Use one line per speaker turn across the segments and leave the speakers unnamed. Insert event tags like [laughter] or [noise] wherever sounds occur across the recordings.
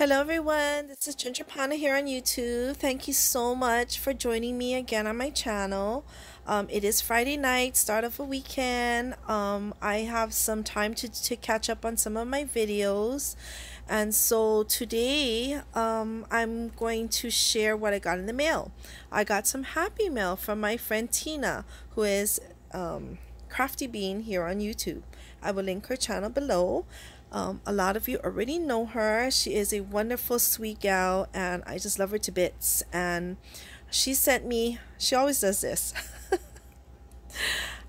Hello everyone, this is Ginger Pana here on YouTube. Thank you so much for joining me again on my channel. Um, it is Friday night, start of a weekend. Um, I have some time to, to catch up on some of my videos. And so today um, I'm going to share what I got in the mail. I got some happy mail from my friend Tina, who is um, Crafty Bean here on YouTube. I will link her channel below. Um, a lot of you already know her. She is a wonderful, sweet gal, and I just love her to bits. And she sent me, she always does this. [laughs]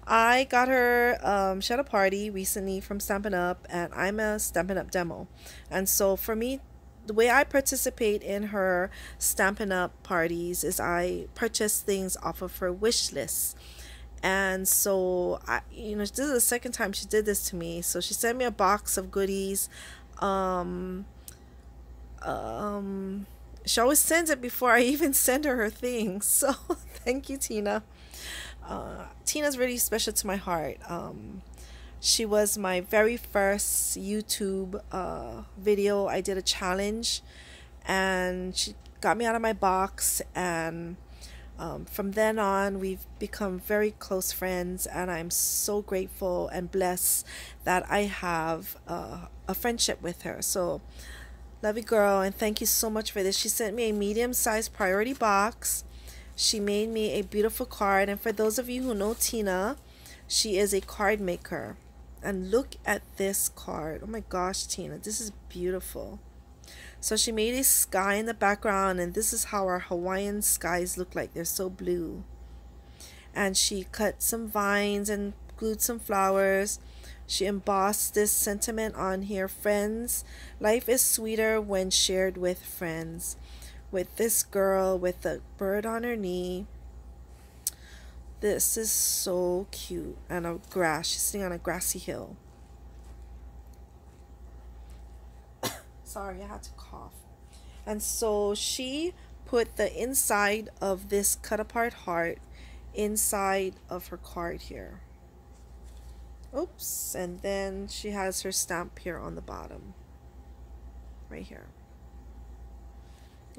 I got her, um, she had a party recently from Stampin' Up, and I'm a Stampin' Up demo. And so for me, the way I participate in her Stampin' Up parties is I purchase things off of her wish list and so I, you know, this is the second time she did this to me. So she sent me a box of goodies. Um, um, she always sends it before I [laughs] even send her her things. [laughs] So thank you, Tina. Uh, Tina's really special to my heart. Um, she was my very first YouTube uh, video. I did a challenge, and she got me out of my box and um, from then on, we've become very close friends, and I'm so grateful and blessed that I have uh, a friendship with her. So, love you, girl, and thank you so much for this. She sent me a medium sized priority box. She made me a beautiful card, and for those of you who know Tina, she is a card maker. And look at this card. Oh my gosh, Tina, this is beautiful. So she made a sky in the background and this is how our Hawaiian skies look like. They're so blue. And she cut some vines and glued some flowers. She embossed this sentiment on here. Friends, life is sweeter when shared with friends. With this girl with the bird on her knee. This is so cute. And a grass. She's sitting on a grassy hill. Sorry, I had to cough. And so she put the inside of this cut apart heart inside of her card here. Oops. And then she has her stamp here on the bottom. Right here.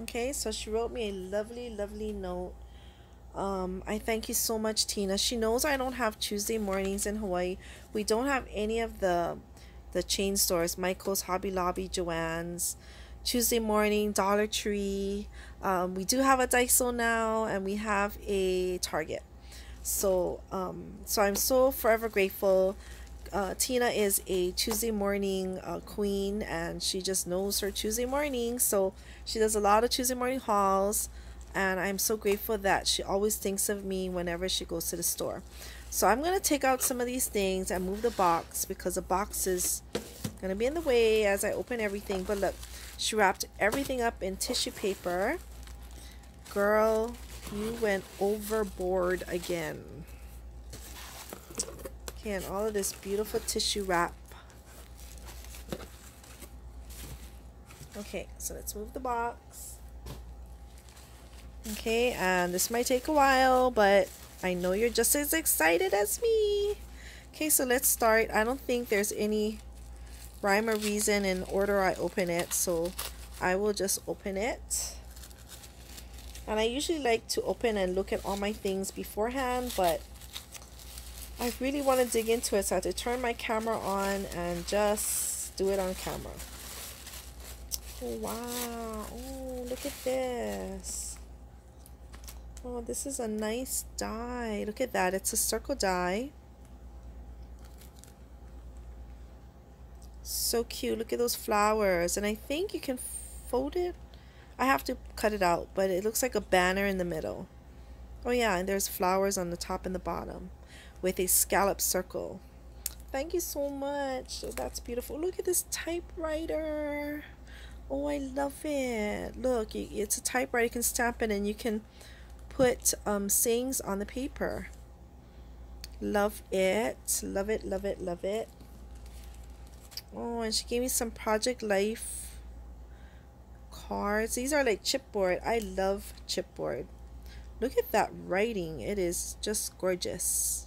Okay, so she wrote me a lovely, lovely note. Um, I thank you so much, Tina. She knows I don't have Tuesday mornings in Hawaii. We don't have any of the the chain stores Michael's, Hobby Lobby, Joann's. Tuesday morning, Dollar Tree. Um, we do have a Daiso now, and we have a Target. So, um, so I'm so forever grateful. Uh, Tina is a Tuesday morning uh, queen, and she just knows her Tuesday morning. So she does a lot of Tuesday morning hauls, and I'm so grateful that she always thinks of me whenever she goes to the store. So I'm going to take out some of these things and move the box because the box is going to be in the way as I open everything. But look, she wrapped everything up in tissue paper. Girl, you went overboard again. Okay, and all of this beautiful tissue wrap. Okay, so let's move the box. Okay, and this might take a while, but I know you're just as excited as me. Okay, so let's start. I don't think there's any rhyme or reason in order I open it, so I will just open it. And I usually like to open and look at all my things beforehand, but I really want to dig into it, so I have to turn my camera on and just do it on camera. Oh, wow. Oh, look at this. Oh, this is a nice die. Look at that. It's a circle die. So cute. Look at those flowers. And I think you can fold it. I have to cut it out, but it looks like a banner in the middle. Oh yeah, and there's flowers on the top and the bottom with a scallop circle. Thank you so much. Oh, that's beautiful. Look at this typewriter. Oh, I love it. Look, it's a typewriter. You can stamp it and you can put um, sayings on the paper. Love it. Love it, love it, love it. Oh, and she gave me some Project Life cards. These are like chipboard. I love chipboard. Look at that writing. It is just gorgeous.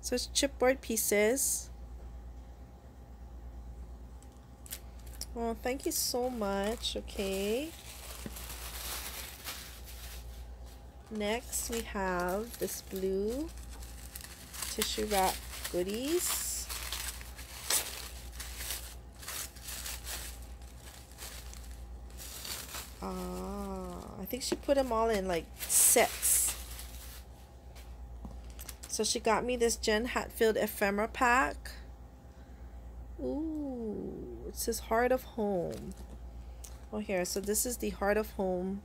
So it's chipboard pieces. Oh, thank you so much. Okay. Next, we have this blue tissue wrap goodies. Ah, I think she put them all in like sets. So she got me this Jen Hatfield ephemera pack. Ooh, it says Heart of Home. Oh, here. So this is the Heart of Home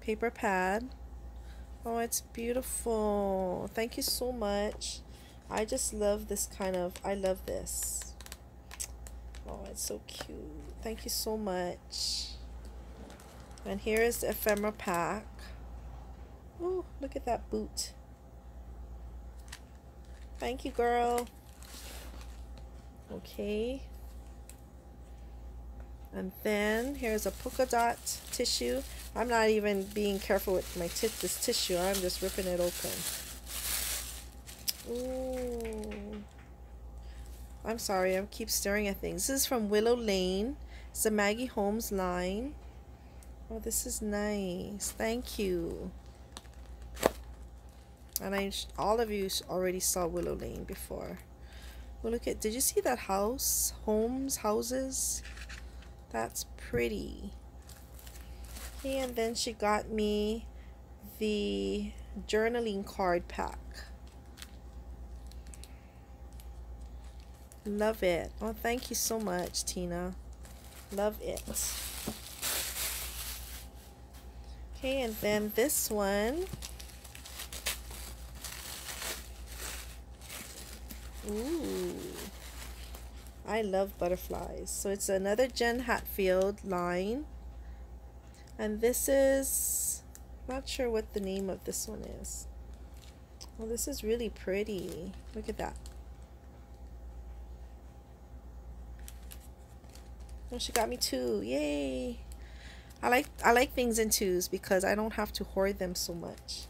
paper pad. Oh, it's beautiful. Thank you so much. I just love this kind of, I love this. Oh, it's so cute. Thank you so much. And here is the ephemera pack. Oh, look at that boot. Thank you, girl. Okay. And then here's a polka dot tissue. I'm not even being careful with my this tissue. I'm just ripping it open. Ooh. I'm sorry, I keep staring at things. This is from Willow Lane. It's the Maggie Holmes line. Oh, this is nice. Thank you. And I, all of you already saw Willow Lane before. Well, look at, did you see that house? Homes, houses? That's pretty. And then she got me the journaling card pack. Love it. Oh, thank you so much, Tina. Love it. Okay, and then this one Ooh. I love butterflies. So it's another Jen Hatfield line. And this is, not sure what the name of this one is. Well, this is really pretty. Look at that. Oh, she got me two. Yay. I like I like things in twos because I don't have to hoard them so much.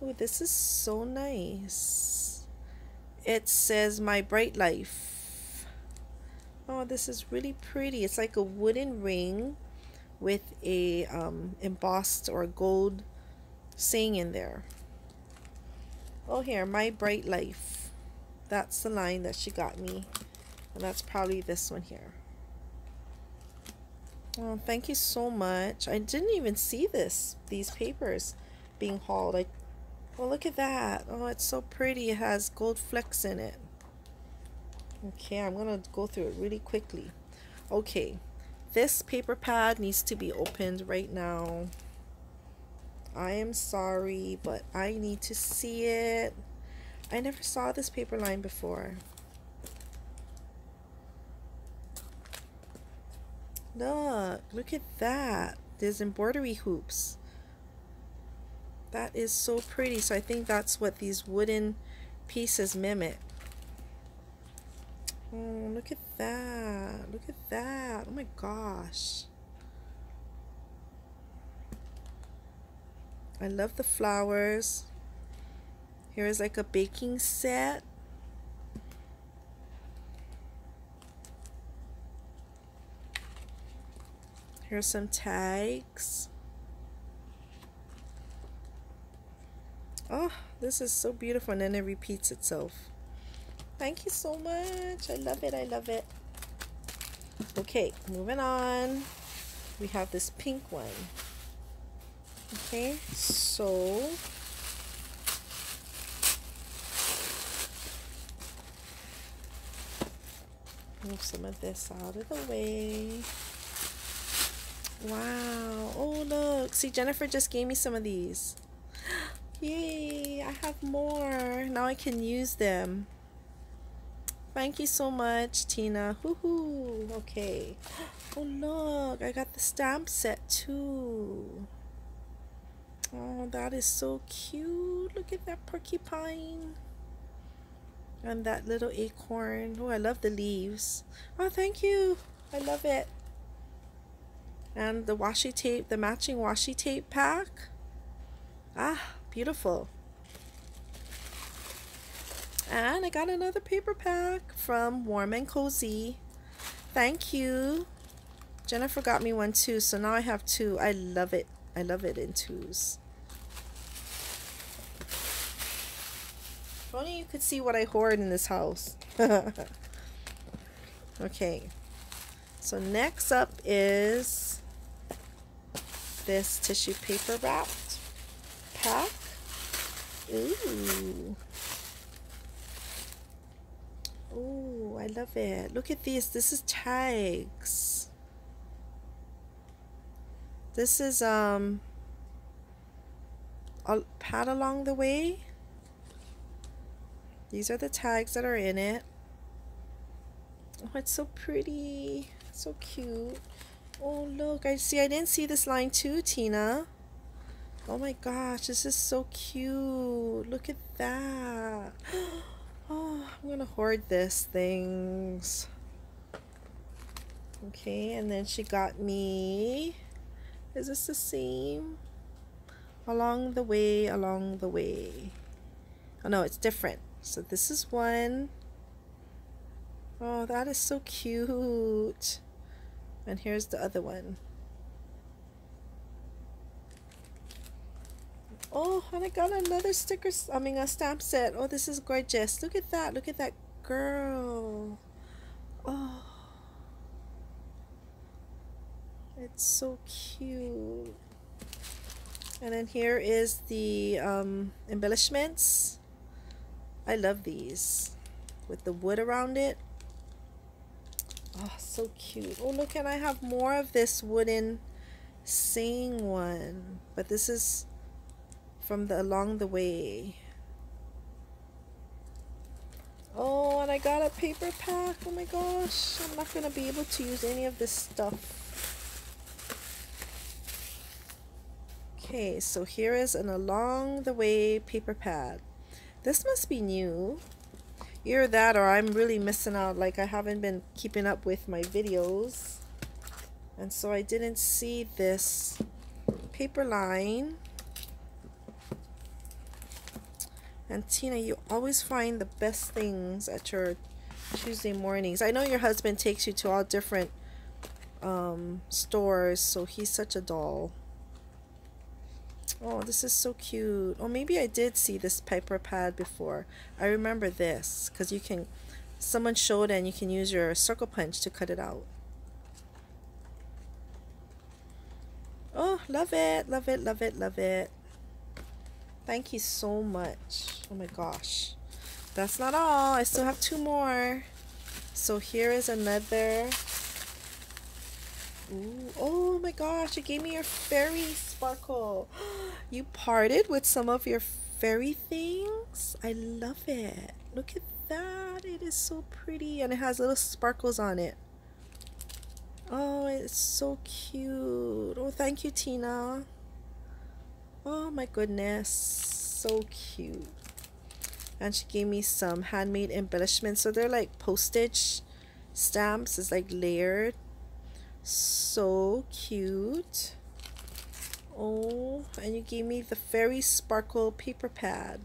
Oh, this is so nice it says my bright life oh this is really pretty it's like a wooden ring with a um, embossed or gold saying in there oh here my bright life that's the line that she got me and that's probably this one here oh thank you so much I didn't even see this these papers being hauled I well, look at that. Oh, it's so pretty. It has gold flecks in it. Okay, I'm going to go through it really quickly. Okay, this paper pad needs to be opened right now. I am sorry, but I need to see it. I never saw this paper line before. Look, look at that. There's embroidery hoops. That is so pretty. So I think that's what these wooden pieces mimic. Oh, look at that. Look at that. Oh my gosh. I love the flowers. Here is like a baking set. Here's some tags. Oh, this is so beautiful and then it repeats itself. Thank you so much. I love it. I love it. Okay, moving on. We have this pink one. Okay, so move some of this out of the way. Wow. Oh, look. See, Jennifer just gave me some of these. [gasps] Yay, I have more. Now I can use them. Thank you so much, Tina. Hoo-hoo. Okay. Oh, look. I got the stamp set, too. Oh, that is so cute. Look at that porcupine. And that little acorn. Oh, I love the leaves. Oh, thank you. I love it. And the washi tape, the matching washi tape pack. Ah, Beautiful. And I got another paper pack from Warm and Cozy. Thank you. Jennifer got me one too, so now I have two. I love it. I love it in twos. If only you could see what I hoard in this house. [laughs] okay. So next up is this tissue paper wrapped pack. Ooh. Ooh, I love it. Look at these. This is tags. This is um a pad along the way. These are the tags that are in it. Oh, it's so pretty. So cute. Oh, look. I see. I didn't see this line too, Tina. Oh my gosh. This is so cute. Look at that. [gasps] Oh, I'm to hoard this things. Okay, and then she got me. Is this the same? Along the way, along the way. Oh no, it's different. So this is one. Oh, that is so cute. And here's the other one. Oh, and I got another sticker, I mean a stamp set. Oh, this is gorgeous. Look at that. Look at that girl. Oh. It's so cute. And then here is the um, embellishments. I love these with the wood around it. Oh, so cute. Oh, look, and I have more of this wooden saying one. But this is from the along the way. Oh, and I got a paper pack. Oh my gosh. I'm not going to be able to use any of this stuff. Okay, so here is an along the way paper pad. This must be new. Either that or I'm really missing out like I haven't been keeping up with my videos and so I didn't see this paper line and Tina you always find the best things at your Tuesday mornings I know your husband takes you to all different um, stores so he's such a doll Oh, this is so cute. Oh, maybe I did see this paper pad before. I remember this because you can, someone showed and you can use your circle punch to cut it out. Oh, love it, love it, love it, love it. Thank you so much. Oh my gosh. That's not all. I still have two more. So here is another Ooh, oh my gosh, you gave me your fairy sparkle. [gasps] You parted with some of your fairy things? I love it. Look at that. It is so pretty and it has little sparkles on it. Oh, it's so cute. Oh, thank you, Tina. Oh my goodness. So cute. And she gave me some handmade embellishments. So they're like postage stamps. It's like layered so cute oh and you gave me the fairy sparkle paper pad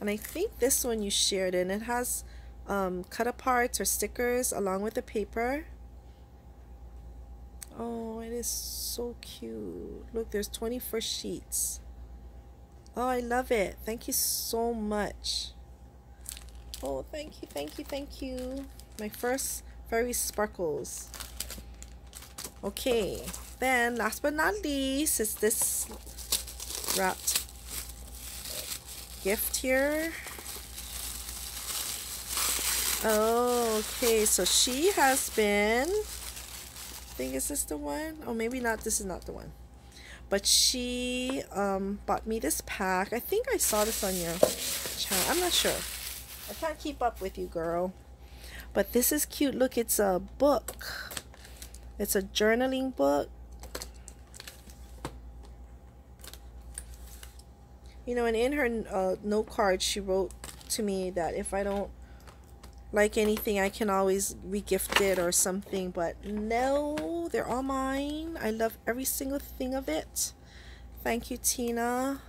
and I think this one you shared and it has um, cut aparts or stickers along with the paper oh it is so cute. Look there's 24 sheets. Oh I love it. Thank you so much. Oh thank you thank you thank you. My first fairy sparkles. Okay, then last but not least is this wrapped gift here. Oh, okay, so she has been, think is this the one? Oh, maybe not, this is not the one. But she um, bought me this pack. I think I saw this on your channel. I'm not sure. I can't keep up with you, girl. But this is cute. Look, it's a book. It's a journaling book. You know, and in her uh, note card, she wrote to me that if I don't like anything, I can always regift it or something. But no, they're all mine. I love every single thing of it. Thank you, Tina.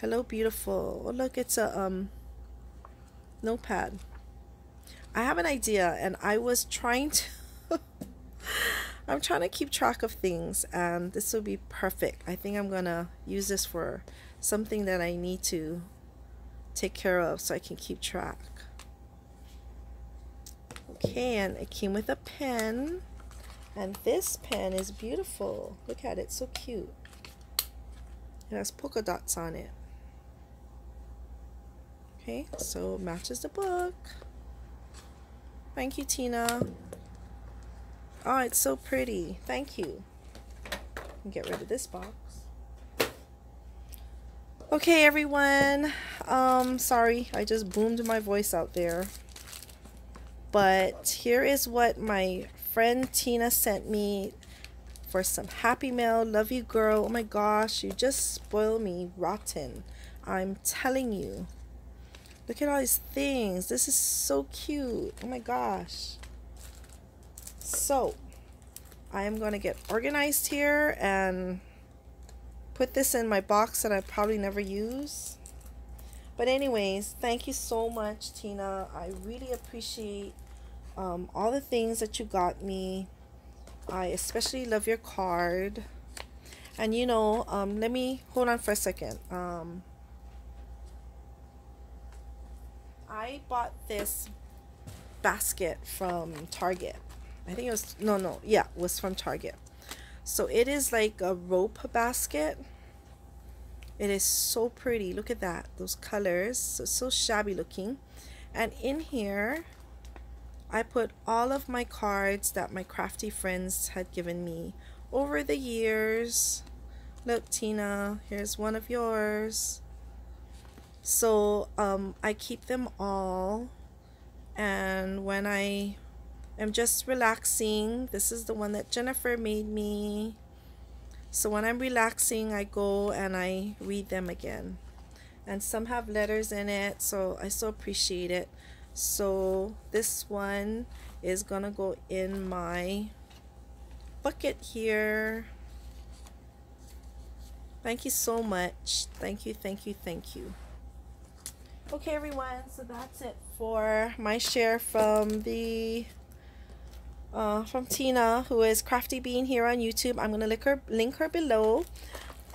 Hello, beautiful. Oh, look, it's a um notepad. I have an idea and I was trying to [laughs] I'm trying to keep track of things and this will be perfect. I think I'm gonna use this for something that I need to take care of so I can keep track. Okay, and it came with a pen. And this pen is beautiful. Look at it, so cute. It has polka dots on it. Okay, so matches the book. Thank you, Tina. Oh, it's so pretty. Thank you. Get rid of this box. Okay, everyone. Um, sorry, I just boomed my voice out there. But here is what my friend Tina sent me for some happy mail. Love you, girl. Oh my gosh, you just spoil me rotten. I'm telling you. Look at all these things. This is so cute. Oh my gosh. So, I am going to get organized here and put this in my box that I probably never use. But anyways, thank you so much, Tina. I really appreciate um, all the things that you got me. I especially love your card. And you know, um, let me hold on for a second. Um, I bought this basket from Target. I think it was, no, no, yeah, it was from Target. So it is like a rope basket. It is so pretty. Look at that. Those colors. So, so shabby looking. And in here, I put all of my cards that my crafty friends had given me over the years. Look, Tina, here's one of yours. So um, I keep them all. And when I am just relaxing, this is the one that Jennifer made me. So when I'm relaxing, I go and I read them again. And some have letters in it, so I so appreciate it. So this one is gonna go in my bucket here. Thank you so much. Thank you, thank you, thank you. Okay, everyone, so that's it for my share from the uh, from Tina, who is Crafty Bean here on YouTube. I'm gonna link her link her below.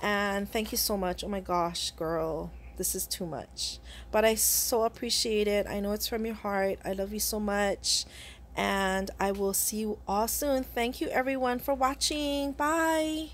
And thank you so much. Oh my gosh, girl, this is too much. But I so appreciate it. I know it's from your heart. I love you so much. And I will see you all soon. Thank you everyone for watching. Bye.